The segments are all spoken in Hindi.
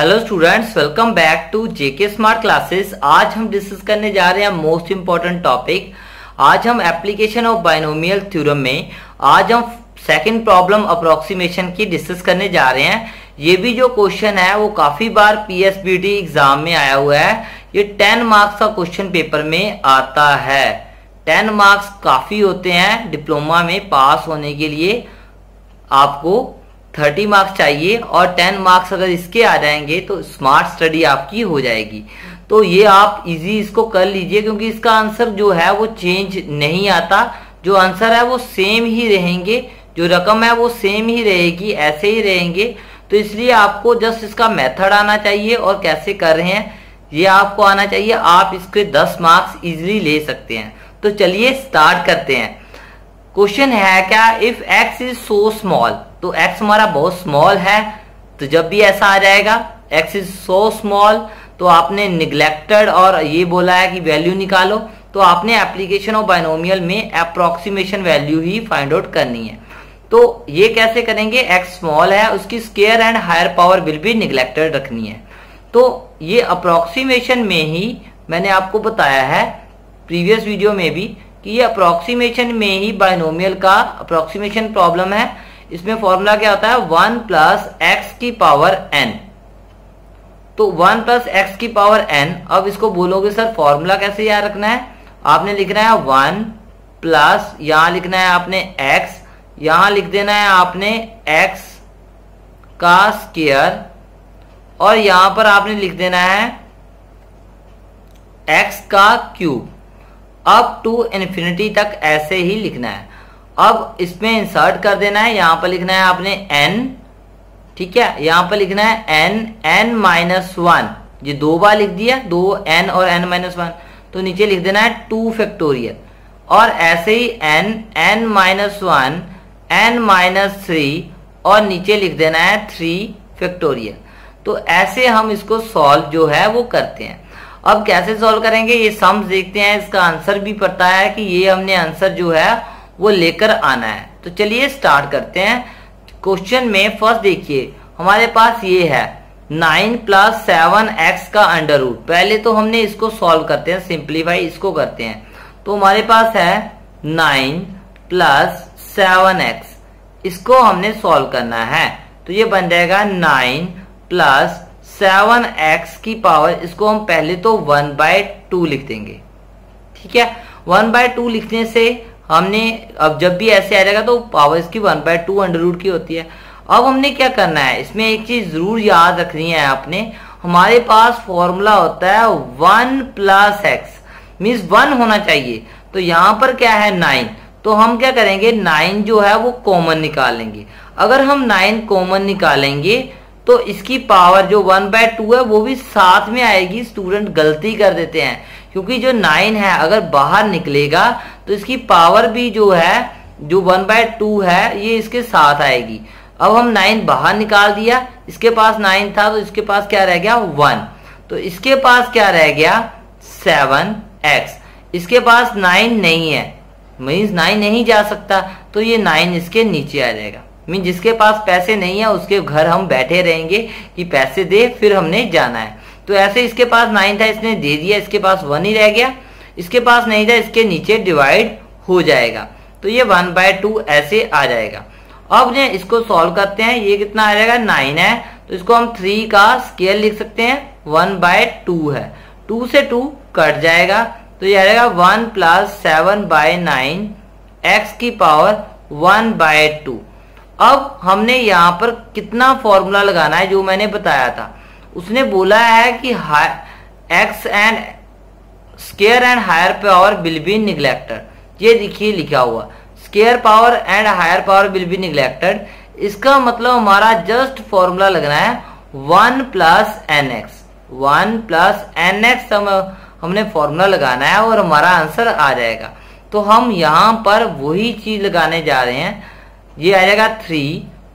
Hello students welcome back to JK smart classes आज हम डिस्कस करने जा रहे हैं मोस्ट इंपॉर्टेंट टॉपिक आज हम एप्लीकेशन ऑफ़ बाइनोमियल थ्योरम में, आज हम सेकंड प्रॉब्लम अप्रोक्सीमेशन की डिस्कस करने जा रहे हैं. ये भी जो क्वेश्चन है, वो काफ़ी बार पीएसबीटी एग्ज़ाम में आया हुआ है. ये टेन मार्क्स का क्वेश्चन पेपर में आता है. टेन मार्क्स काफ़ी होते हैं डिप्लोमा में पास होने के लिए. आपको थर्टी मार्क्स चाहिए और टेन मार्क्स अगर इसके आ जाएँगे तो स्मार्ट स्टडी आपकी हो जाएगी। तो ये आप इजी इसको कर लीजिए क्योंकि इसका आंसर जो है वो चेंज नहीं आता। जो आंसर है वो सेम ही रहेंगे। जो रकम है वो सेम ही रहेगी, ऐसे ही रहेंगे। तो इसलिए आपको जस्ट इसका मेथड आना चाहिए और कैसे कर रहे हैं, ये आपको आना चाहिए। आप इसके दस मार्क्स इजिली ले सकते हैं। तो चलिए स्टार्ट करते हैं। क्वेश्चन है क्या? If x is so small तो x हमारा बहुत स्मॉल है तो जब भी ऐसा आ जाएगा, x इज़ सो स्मॉल तो आपने निग्लेक्टेड और ये बोला है कि वैल्यू निकालो तो आपने एप्लीकेशन ऑफ़ बाइनोमियल में अप्रोक्सीमेशन वैल्यू ही फाइंड आउट करनी है। तो ये कैसे करेंगे, x स्मॉल है, उसकी square and higher power will भी निग्लेक्टेड रखनी है। तो ये अप्रोक्सीमेशन में ही मैंने आपको बताया है प्रीवियस वीडियो में भी, कि ये अप्रोक्सीमेशन में ही बाइनोमियल का अप्रोक्सीमेशन प्रॉब्लम है इसमें फॉर्मूला क्या होता है? वन प्लस एक्स की पावर एन तो वन प्लस एक्स की पावर एन अब इसको बोलोगे, सर फॉर्मूला कैसे याद रखना है? आपने लिखना है वन प्लस यहाँ लिखना है आपने एक्स यहाँ लिख देना है आपने एक्स का स्केयर और यहाँ पर आपने लिख देना है एक्स का क्यूब अब टू इन्फिनिटी तक ऐसे ही लिखना है। अब इसमें इंसर्ट कर देना है, यहाँ पर लिखना है आपने एन ठीक है? यहाँ पर लिखना है एन एन माइनस वन ये दो बार लिख दिया, दो एन और एन माइनस वन तो नीचे लिख देना है टू फैक्टोरियल और ऐसे ही n n minus one n minus three और नीचे लिख देना है थ्री फैक्टोरियल तो ऐसे हम इसको सॉल्व जो है, वो करते हैं। अब कैसे सॉल्व करेंगे? ये सम्स देखते हैं, इसका आंसर भी पता है कि ये हमने आंसर जो है वो लेकर आना है। तो चलिए स्टार्ट करते हैं। क्वेश्चन में फ़र्स्ट देखिए, हमारे पास ये है नाइन प्लस सेवन एक्स का अंडर रूट पहले तो हमने इसको सॉल्व करते हैं सिंप्लीफाई इसको करते हैं। तो हमारे पास है नाइन प्लस सेवन एक्स इसको हमने सॉल्व करना है। तो ये बन जाएगा नाइन प्लस सेवन एक्स की पावर इसको हम पहले तो वन बाय टू लिख देंगे। ठीक है? वन बाय टू लिखने से हमने, अब जब भी ऐसे आ जाएगा तो पावर इसकी one by two under root की होती है। अब हमने क्या करना है? इसमें एक चीज़ ज़रूर याद रखनी है आपने। हमारे पास फॉर्मूला होता है one plus x means one होना चाहिए। तो यहाँ पर क्या है? नाइन तो हम क्या करेंगे? नाइन जो है वो कॉमन निकालेंगे अगर हम नाइन कॉमन निकालेंगे तो इसकी पावर जो वन बाय टू है, वो भी साथ में आएगी। स्टूडेंट गलती कर देते हैं। क्योंकि जो नाइन है, अगर बाहर निकलेगा तो इसकी पावर भी जो है, जो वन बाय टू है, ये इसके साथ आएगी। अब हम नाइन बाहर निकाल दिया, इसके पास नाइन था तो इसके पास क्या रह गया? वन तो इसके पास क्या रह गया? सेवन एक्स इसके पास नाइन नहीं है मीन्स नाइन नहीं जा सकता तो ये नाइन इसके नीचे आ जाएगा। मीन जिसके पास पैसे नहीं है, उसके घर हम बैठे रहेंगे कि पैसे दे, फिर हमने जाना है। तो ऐसे इसके पास नाइन था, इसने दे दिया, इसके पास वन ही रह गया। इसके पास नहीं जाए, इसके नीचे डिवाइड हो जाएगा। तो ये वन बाय टू ऐसे आ जाएगा। अब ने इसको सॉल्व करते हैं। ये कितना आ जाएगा? नाइन है। तो इसको हम थ्री का स्केल लिख सकते हैं। वन बाय टू है। टू से टू कट जाएगा। तो ये आ जाएगा one plus seven by nine x की पावर वन बाय टू अब हमने यहाँ पर कितना फॉर्मूला लगाना है जो मैंने बताया था। उसने बोला है कि x and square and higher power will be neglected ये देखिए लिखा हुआ। Square power and higher power will be neglected इसका मतलब हमारा जस्ट फॉर्मूला लगना है one plus n x one plus n x हम, हमने फॉर्मूला लगाना है और हमारा आंसर आ जाएगा। तो हम यहाँ पर वही चीज़ लगाने जा रहे हैं। ये आ जाएगा थ्री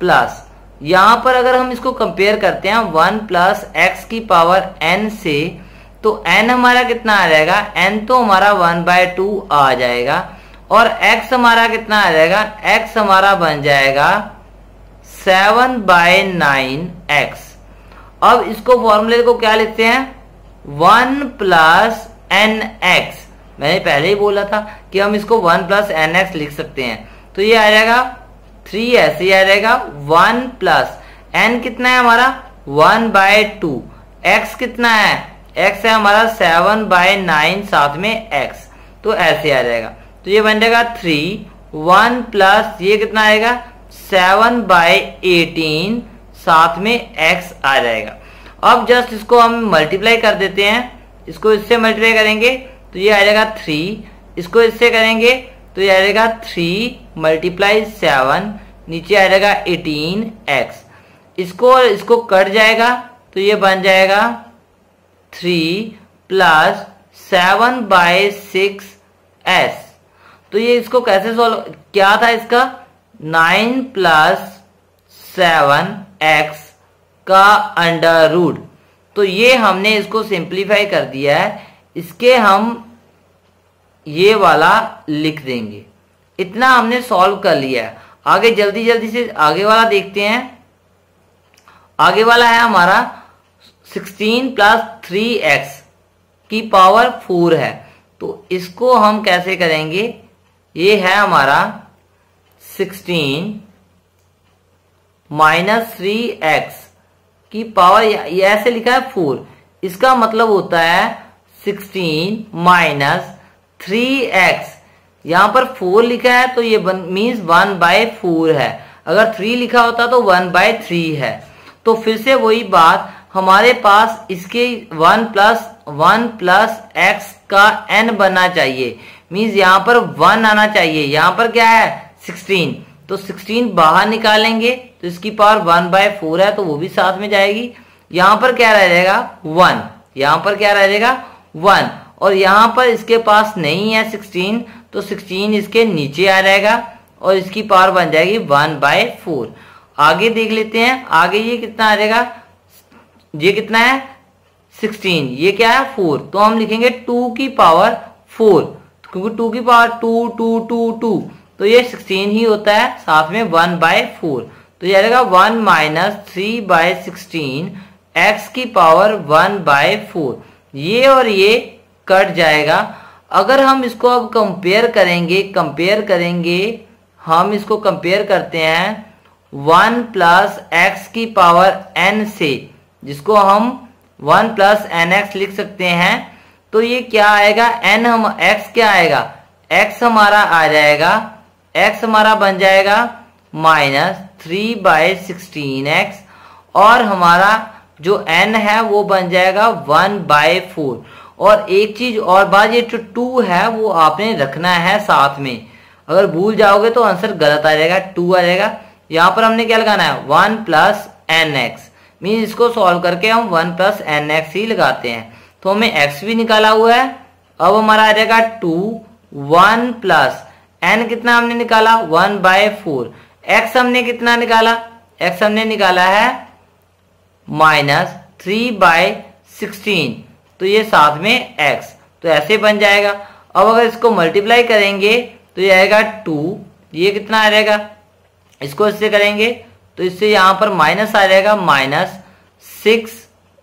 प्लस यहाँ पर अगर हम इसको कंपेयर करते हैं वन प्लस एक्स की पावर एन से तो n हमारा कितना आ जाएगा? n तो हमारा वन बाय टू आ जाएगा। और x हमारा कितना आ जाएगा? x हमारा बन जाएगा सेवन बाय नाइन एक्स अब इसको फॉर्मूले को क्या लिखते हैं? वन प्लस एन एक्स मैंने पहले ही बोला था कि हम इसको वन प्लस एन एक्स लिख सकते हैं। तो ये आ जाएगा थ्री ऐसे ही आ जाएगा वन प्लस एन कितना है हमारा? वन बाय टू एक्स कितना है? एक्स है हमारा सेवन बाय नाइन साथ में एक्स तो ऐसे आ जाएगा। तो ये बन जाएगा थ्री वन प्लस ये कितना आएगा? सेवन बाय एटीन साथ में एक्स आ जाएगा। अब जस्ट इसको हम मल्टीप्लाई कर देते हैं। इसको इससे मल्टीप्लाई करेंगे तो ये आ जाएगा थ्री इसको इससे करेंगे तो ये आ जाएगा थ्री मल्टीप्लाई सेवन नीचे आ जाएगा एटीन एक्स इसको इसको कट जाएगा तो ये बन जाएगा three plus seven by six s तो ये इसको कैसे सॉल्व क्या था इसका? नाइन प्लस सेवन एक्स का अंडर रूट तो ये हमने इसको सिंप्लीफाई कर दिया है। इसके हम ये वाला लिख देंगे। इतना हमने सॉल्व कर लिया है। आगे जल्दी जल्दी से आगे वाला देखते हैं। आगे वाला है हमारा 16 प्लस थ्री एक्स की पावर फोर है। तो इसको हम कैसे करेंगे? ये है हमारा 16 माइनस थ्री एक्स की पावर, ये ऐसे लिखा है फोर। इसका मतलब होता है 16 माइनस थ्री एक्स। यहाँ पर फोर लिखा है तो ये मीन्स वन बाय फोर है। अगर थ्री लिखा होता तो वन बाय थ्री है। तो फिर से वही बात हमारे पास इसके one plus one plus x का एन बनना चाहिए। मीन्स यहाँ पर वन आना चाहिए। यहाँ पर क्या है? सिक्सटीन। तो सिक्सटीन बाहर निकालेंगे तो इसकी पावर वन बाय फोर है तो वो भी साथ में जाएगी। यहाँ पर क्या रह जाएगा? वन। यहाँ पर क्या रह जाएगा? वन। और यहाँ पर इसके पास नहीं है सिक्सटीन तो सिक्सटीन इसके नीचे आ जाएगा और इसकी पावर बन जाएगी वन बाय फोर। आगे देख लेते हैं। आगे ये कितना आ जाएगा? ये कितना है? सिक्सटीन ये क्या है? फोर तो हम लिखेंगे टू की पावर फोर क्योंकि टू की power two two two two तो ये सिक्सटीन ही होता है, साथ में वन बाय फोर तो ये आएगा one minus three by sixteen x की पावर वन बाय फोर ये और ये कट जाएगा। अगर हम इसको अब कंपेयर करेंगे कंपेयर करेंगे, हम इसको कंपेयर करते हैं वन प्लस एक्स की पावर एन से। जिसको हम वन प्लस एन एक्स लिख सकते हैं तो ये क्या आएगा? एन हम एक्स क्या आएगा? एक्स हमारा आ जाएगा, एक्स हमारा बन जाएगा minus three by sixteen x, और हमारा जो एन है वो बन जाएगा वन बाय फोर। और एक चीज़ और बात, ये जो टू है वो आपने रखना है साथ में। अगर भूल जाओगे तो आंसर गलत आ जाएगा, टू आ जाएगा। यहाँ पर हमने क्या लगाना है? One plus n x. Mean इसको सॉल्व करके हम वन प्लस एन एक्स ही लगाते हैं। तो हमें एक्स भी निकाला हुआ है। अब हमारा आ जाएगा टू वन प्लस एन कितना हमने निकाला? वन बाय फोर एक्स हमने कितना निकाला? एक्स हमने निकाला है माइनस थ्री बाय सिक्सटीन तो ये साथ में एक्स तो ऐसे बन जाएगा। अब अगर इसको मल्टीप्लाई करेंगे तो ये आएगा टू ये कितना आ जाएगा? इसको इससे करेंगे तो इससे यहाँ पर माइनस आ जाएगा minus six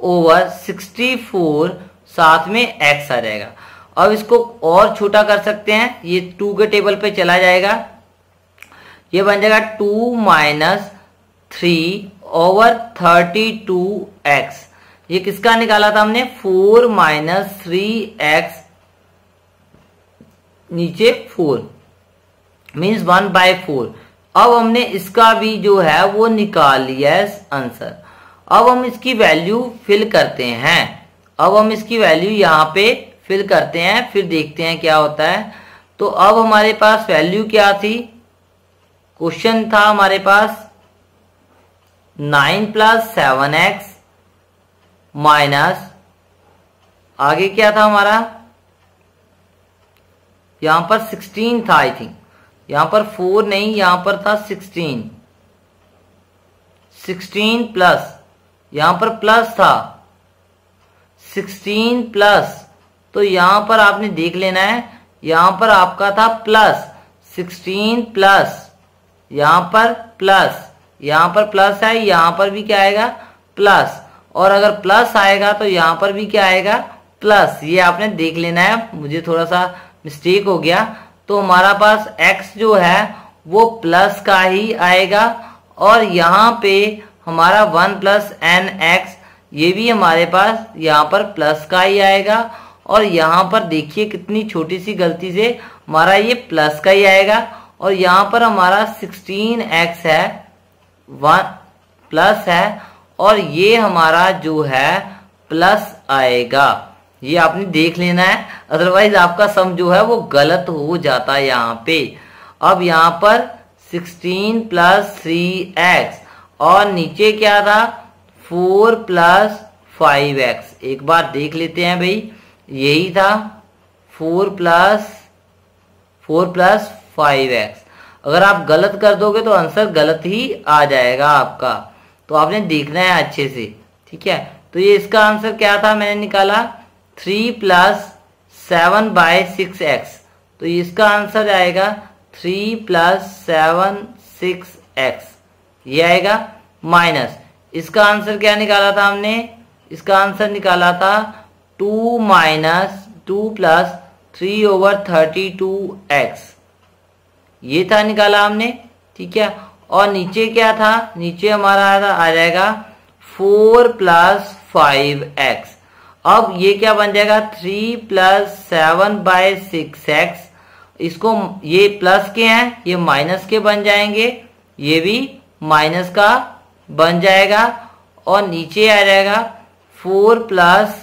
over sixty four साथ में एक्स आ जाएगा। अब इसको और छोटा कर सकते हैं। ये टू के टेबल पे चला जाएगा। ये बन जाएगा two minus three over thirty two x ये किसका निकाला था हमने? फोर माइनस थ्री एक्स नीचे four means one by four अब हमने इसका भी जो है वो निकाल लिया है आंसर अब हम इसकी वैल्यू फिल करते हैं. अब हम इसकी वैल्यू यहाँ पे फिल करते हैं, फिर देखते हैं क्या होता है. तो अब हमारे पास वैल्यू क्या थी? क्वेश्चन था हमारे पास nine plus seven x minus आगे क्या था हमारा? यहाँ पर सिक्सटीन था आई थिंक यहाँ पर फोर नहीं, यहाँ पर था सिक्सटीन। सिक्सटीन प्लस, यहाँ पर प्लस था। सिक्सटीन प्लस तो यहाँ पर आपने देख लेना है, यहाँ पर आपका था प्लस। सिक्सटीन प्लस, यहाँ पर प्लस, यहाँ पर प्लस है, यहाँ पर भी क्या आएगा? प्लस। और अगर प्लस आएगा तो यहाँ पर भी क्या आएगा? प्लस। ये आपने देख लेना है, मुझे थोड़ा सा मिस्टेक हो गया। तो हमारा पास x जो है, वो प्लस का ही आएगा। और यहाँ पे हमारा वन प्लस एन एक्स ये भी हमारे पास यहाँ पर प्लस का ही आएगा। और यहाँ पर देखिए कितनी छोटी सी गलती से हमारा ये प्लस का ही आएगा। और यहाँ पर हमारा सिक्सटीन एक्स है वन प्लस है, और ये हमारा जो है प्लस आएगा। ये आपने देख लेना है। अदरवाइज़ आपका सम जो है वो गलत हो जाता है यहाँ पे। अब यहाँ पर 16 प्लस थ्री एक्स और नीचे क्या था? 4 प्लस फाइव एक्स एक बार देख लेते हैं भाई। यही था। 4 plus four plus five x अगर आप गलत कर दोगे तो आंसर गलत ही आ जाएगा आपका। तो आपने देखना है अच्छे से। ठीक है? तो ये इसका आंसर क्या था? मैंने निकाला। Three plus seven by six x. तो इसका आंसर आएगा three plus seven six x. ये आएगा माइनस। इसका आंसर क्या निकाला था हमने? इसका आंसर निकाला था two minus two plus three over thirty two x. ये था निकाला हमने, ठीक है? और नीचे क्या था? नीचे हमारा आ जाएगा फोर प्लस फाइव एक्स। अब ये क्या बन जाएगा? Three plus seven by six x इसको ये प्लस के हैं, ये माइनस के बन जाएँगे। ये भी माइनस का बन जाएगा और नीचे आ जाएगा फोर प्लस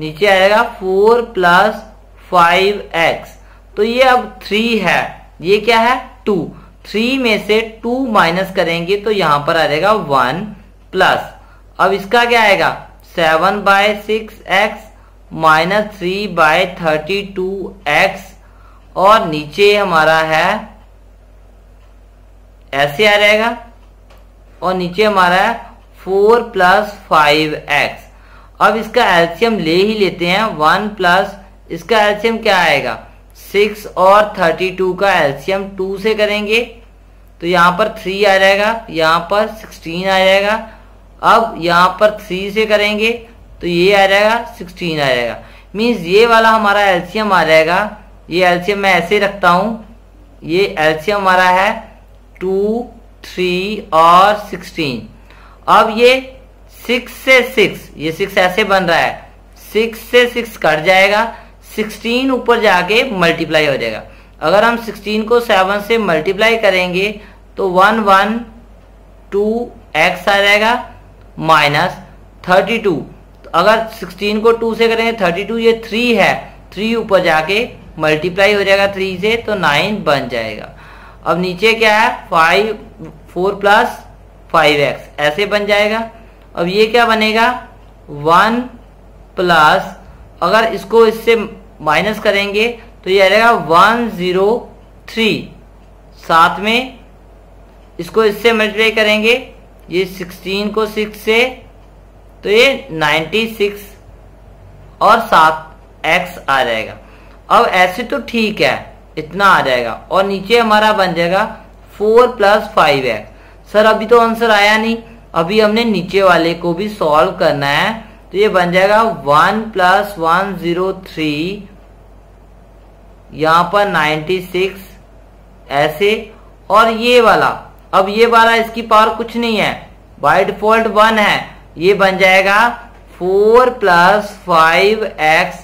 नीचे आ जाएगा फोर प्लस फाइव एक्स तो ये अब थ्री है। ये क्या है? टू थ्री में से टू माइनस करेंगे तो यहाँ पर आ जाएगा वन प्लस। अब इसका क्या आएगा? Seven by six x minus three by thirty two x. और नीचे हमारा है, ऐसे आ जाएगा। और नीचे हमारा है फोर प्लस फाइव एक्स। अब इसका एल्सियम ले ही लेते हैं, वन प्लस। इसका एल्सियम क्या आएगा? सिक्स और थर्टी टू का एल्सियम टू से करेंगे। तो यहाँ पर थ्री आ जाएगा, यहाँ पर सिक्सटीन आ जाएगा। अब यहाँ पर थ्री से करेंगे तो ये आ जाएगा सिक्सटीन आ जाएगा। मीन्स ये वाला हमारा एल्सियम आ जाएगा। ये एल्सियम मैं ऐसे रखता हूँ। ये एल्सियम हमारा है टू थ्री और सिक्सटीन अब ये सिक्स से सिक्स ये सिक्स ऐसे बन रहा है। सिक्स से सिक्स कट जाएगा। 16 ऊपर जाके मल्टीप्लाई हो जाएगा। अगर हम 16 को सेवन से मल्टीप्लाई करेंगे तो वन वन टू एक्स आ जाएगा। Minus thirty two. अगर 16 को टू से करेंगे 32 ये थ्री है थ्री ऊपर जाके मल्टीप्लाई हो जाएगा थ्री से तो नाइन बन जाएगा। अब नीचे क्या है? 5 4 प्लस फाइव एक्स ऐसे बन जाएगा। अब ये क्या बनेगा? वन प्लस अगर इसको इससे माइनस करेंगे तो ये आ जाएगा वन ज़ीरो थ्री साथ में इसको इससे मल्टीप्लाई करेंगे ये सिक्सटीन को सिक्स से तो ये नाइन्टी सिक्स और सात एक्स आ जाएगा। अब ऐसे तो ठीक है, इतना आ जाएगा। और नीचे हमारा बन जाएगा four plus five x sir, अभी तो आंसर आया नहीं। अभी हमने नीचे वाले को भी सॉल्व करना है। तो ये बन जाएगा one plus one zero three यहाँ पर 96 ऐसे। और ये वाला अब ये वाला इसकी पावर कुछ नहीं है। बाय डिफ़ॉल्ट वन है। ये बन जाएगा फोर प्लस फाइव एक्स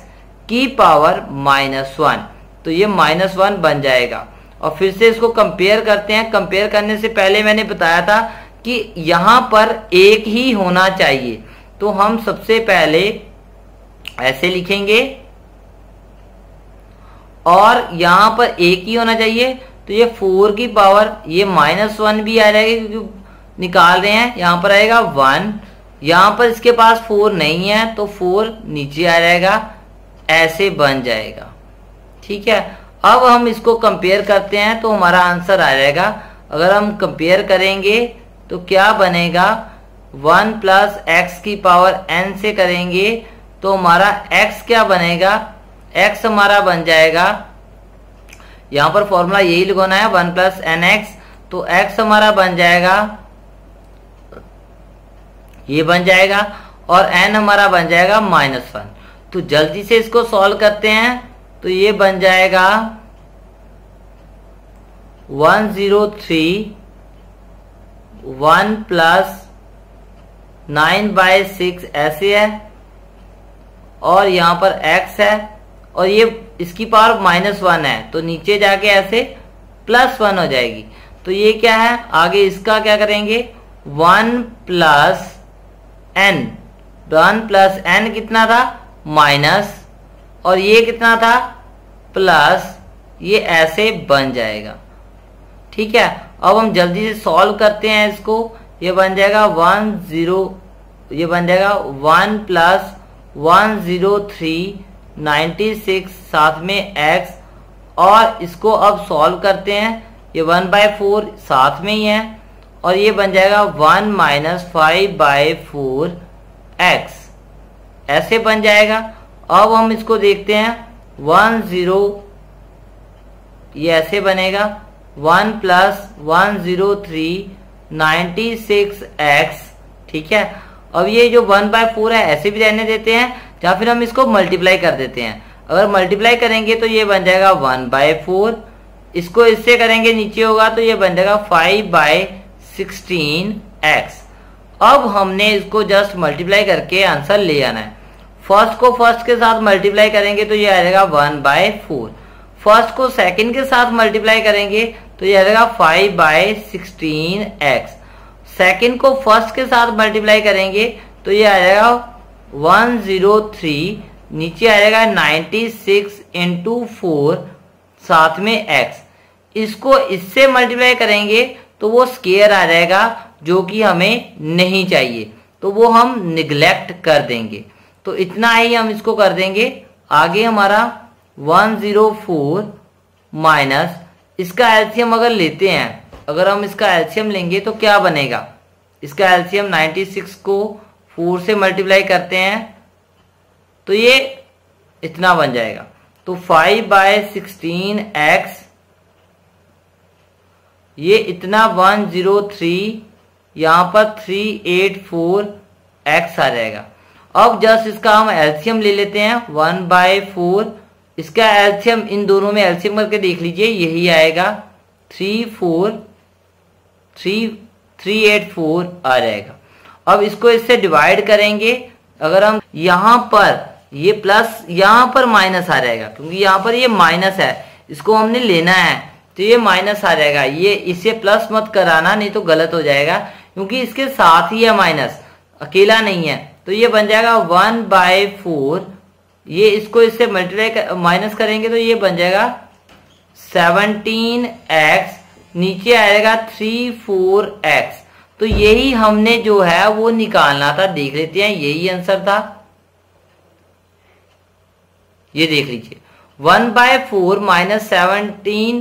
की पावर माइनस वन तो ये माइनस वन बन जाएगा। और फिर से इसको कंपेयर करते हैं। कंपेयर करने से पहले मैंने बताया था कि यहाँ पर एक ही होना चाहिए। तो हम सबसे पहले ऐसे लिखेंगे। और यहाँ पर एक ही होना चाहिए। तो ये फोर की पावर, ये माइनस वन भी आ जाएगा क्योंकि निकाल रहे हैं, यहाँ पर आएगा वन। यहाँ पर इसके पास फोर नहीं है तो फोर नीचे आ जाएगा, ऐसे बन जाएगा। ठीक है? अब हम इसको कंपेयर करते हैं तो हमारा आंसर आ जाएगा। अगर हम कंपेयर करेंगे तो क्या बनेगा? वन प्लस एक्स की पावर एन से करेंगे तो हमारा एक्स क्या बनेगा? एक्स हमारा बन जाएगा यहाँ पर फॉर्मूला यही लगाना है वन प्लस एन एक्स तो एक्स हमारा बन जाएगा, ये बन जाएगा, और एन हमारा बन जाएगा माइनस वन तो जल्दी से इसको सॉल्व करते हैं तो ये बन जाएगा one zero three one plus nine by six ऐसे है, और यहाँ पर x है और ये इसकी पावर माइनस वन है तो नीचे जाके ऐसे प्लस वन हो जाएगी। तो ये क्या है? आगे इसका क्या करेंगे? One plus n one plus n कितना था? माइनस और ये कितना था? प्लस ये ऐसे बन जाएगा। ठीक है? अब हम जल्दी से सॉल्व करते हैं इसको। ये बन जाएगा वन ज़ीरो ये बन जाएगा one plus one zero three ninety six साथ में एक्स और इसको अब सॉल्व करते हैं। ये वन बाय फोर साथ में ही है, और ये बन जाएगा one minus five by four x ऐसे बन जाएगा। अब हम इसको देखते हैं। वन ज़ीरो, ये ऐसे बनेगा। One plus one zero three, ninety six x ठीक है? अब ये जो वन बाय फोर है, ऐसे भी रहने देते हैं। या फिर हम इसको मल्टीप्लाई कर देते हैं। अगर मल्टीप्लाई करेंगे तो ये बन जाएगा वन बाय फोर इसको इससे करेंगे नीचे होगा तो ये बन जाएगा फाइव बाय सिक्सटीन एक्स अब हमने इसको जस्ट मल्टीप्लाई करके आंसर ले आना है। फ़र्स्ट को फ़र्स्ट के साथ मल्टीप्लाई करेंगे तो ये आ जाएगा वन बाय फोर फ़र्स्ट को सेकंड के साथ मल्टीप्लाई करेंगे तो ये आ जाएगा five by sixteen x second को फ़र्स्ट के साथ मल्टीप्लाई करेंगे तो ये आ जाएगा वन ज़ीरो थ्री नीचे आ जाएगा नाइन्टी सिक्स इंटू फोर, साथ में एक्स इसको इससे मल्टीप्लाई करेंगे तो वो स्केयर आ जाएगा जो कि हमें नहीं चाहिए। तो वो हम निग्लेक्ट कर देंगे। तो इतना ही हम इसको कर देंगे। आगे हमारा वन ज़ीरो फोर माइनस, इसका एल्सियम अगर लेते हैं, अगर हम इसका एल्सियम लेंगे तो क्या बनेगा? इसका एल्सियम 96 को 4 से मल्टीप्लाई करते हैं तो ये इतना बन जाएगा। तो फाइव बाय सिक्सटीन एक्स ये इतना 103 यहाँ पर 384 एक्स आ जाएगा। अब जस्ट इसका हम एल्सियम ले लेते हैं वन बाय फोर इसका एल्सियम इन दोनों में एल्सियम करके देख लीजिए, यही आएगा। Three four three three eight four आ जाएगा। अब इसको इससे डिवाइड करेंगे। अगर हम यहाँ पर ये प्लस यहाँ पर माइनस आ जाएगा क्योंकि यहाँ पर ये माइनस है इसको हमने लेना है तो ये माइनस आ जाएगा। ये इसे प्लस मत कराना नहीं तो गलत हो जाएगा क्योंकि इसके साथ ही है माइनस अकेला नहीं है तो ये बन जाएगा वन बाय फोर ये इसको इससे मल्टीप्लाई कर, माइनस करेंगे तो ये बन जाएगा सेवनटीन एक्स नीचे आएगा थ्री फोर एक्स तो यही हमने जो है वो निकालना था, देख लेते हैं, यही आंसर था। ये देख लीजिए। One by four minus seventeen,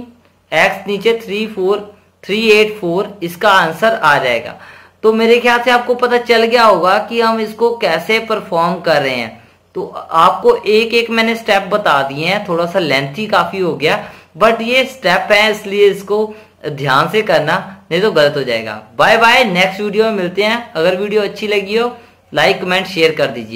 x नीचे three four, three eight four, इसका आंसर आ जाएगा। तो मेरे ख्याल से आपको पता चल गया होगा कि हम इसको कैसे परफॉर्म कर रहे हैं। तो आपको एक एक मैंने स्टेप बता दिए हैं, थोड़ा सा लेंथी काफ़ी हो गया बट ये स्टेप है, इसलिए इसको ध्यान से करना, नहीं तो गलत हो जाएगा। बाय बाय नेक्स्ट वीडियो में मिलते हैं। अगर वीडियो अच्छी लगी हो लाइक कमेंट शेयर कर दीजिए।